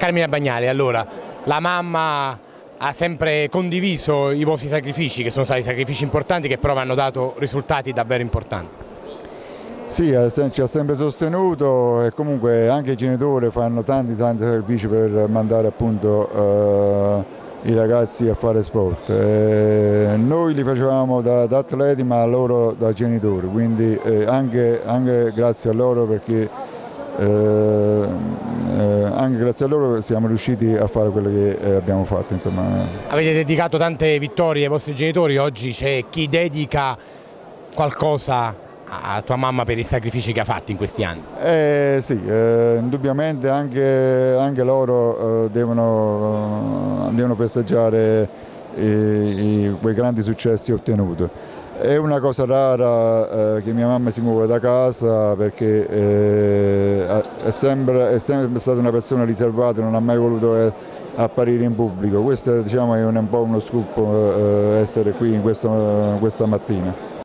Carmina Bagnali, allora, la mamma ha sempre condiviso i vostri sacrifici, che sono stati sacrifici importanti, che però hanno dato risultati davvero importanti. Sì, ci ha sempre sostenuto e comunque anche i genitori fanno tanti tanti sacrifici per mandare appunto eh, i ragazzi a fare sport. Eh, noi li facevamo da, da, atleti ma loro da genitori, quindi eh, anche, anche grazie a loro perché eh, anche grazie a loro siamo riusciti a fare quello che eh, abbiamo fatto. Insomma. Avete dedicato tante vittorie ai vostri genitori, oggi c'è chi dedica qualcosa a tua mamma per i sacrifici che ha fatto in questi anni? Eh, sì, eh, indubbiamente anche, anche loro eh, devono, devono, festeggiare i, i, quei grandi successi ottenuti. È una cosa rara eh, che mia mamma si muove da casa perché eh, è sempre, è, sempre, stata una persona riservata, non ha mai voluto eh, apparire in pubblico. Questo diciamo, è un, un po' uno scoop eh, essere qui questo, questa mattina.